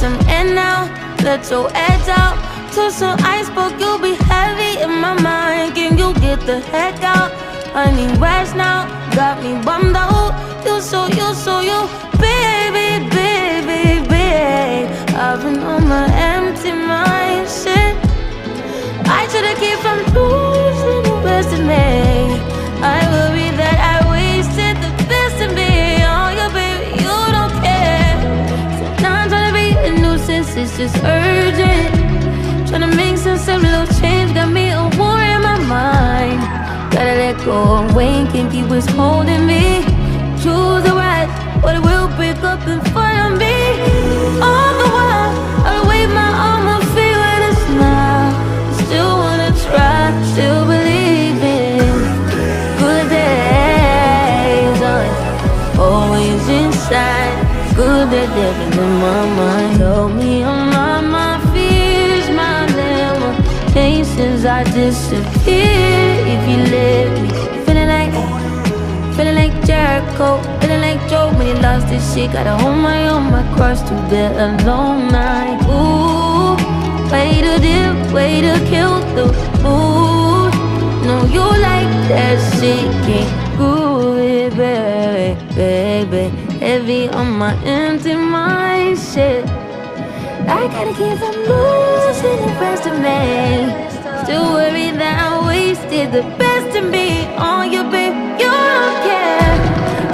some air now. Let your edge out. To some iceberg, you'll be heavy in my mind. Can you get the heck out? I need rest now. Got me bummed out. You so, you so, you, baby, baby, baby. I've been on my empty mind shit. I should've keep from some little change, got me a war in my mind. Gotta let go of can't keep what's holding me. Choose the right, but it will pick up in front of me. All the while, I'll wave my arm and feel with a smile. Still wanna try, still believe in good days. always inside, good that living in my mind. Help me limitations. I disappear if you let me. Feeling like. Feeling like Jericho, feeling like Job when he lost his shit. Gotta hold my own, my cross to bear a long night. Ooh, way to dip, way to kill the mood. No, you like that shit, can't groove it, baby, baby. Heavy on my empty mind, shit. I gotta keep from losing the rest of me. Still worried that I wasted the best of me on you, babe. You don't care.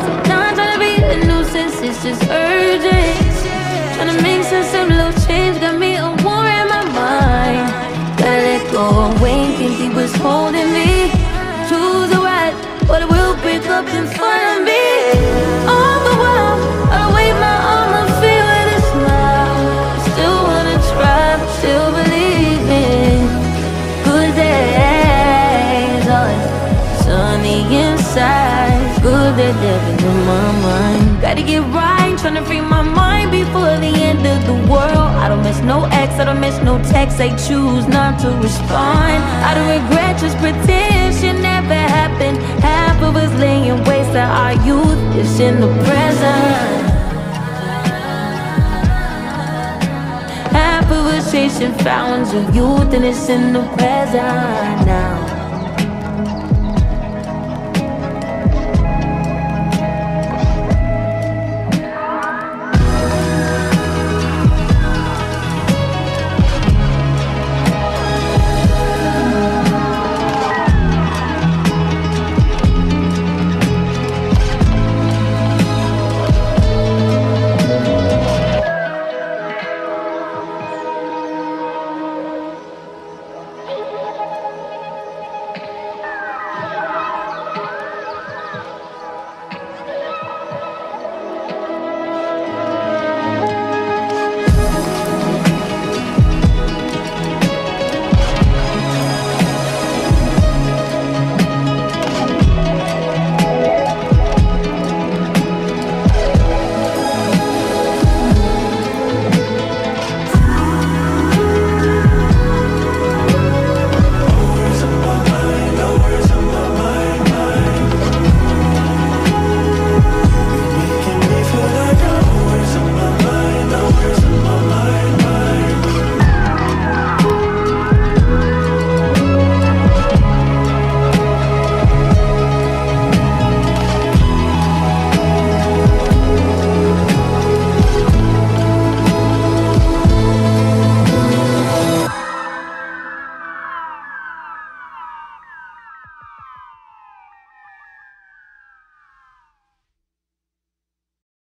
So now I'm trying to be a nuisance, it's just urgent. Trying to make some simple little change, got me a war in my mind. Gotta let go of weight, can't see what's holding me. Choose the right, but it will pick up in front that living in my mind. Gotta get right, tryna free my mind before the end of the world. I don't miss no ex, I don't miss no text. I choose not to respond. I don't regret, just pretend shit never happened. Half of us laying waste to our youth is in the present. Half of us chasing fountains of youth and it's in the present now.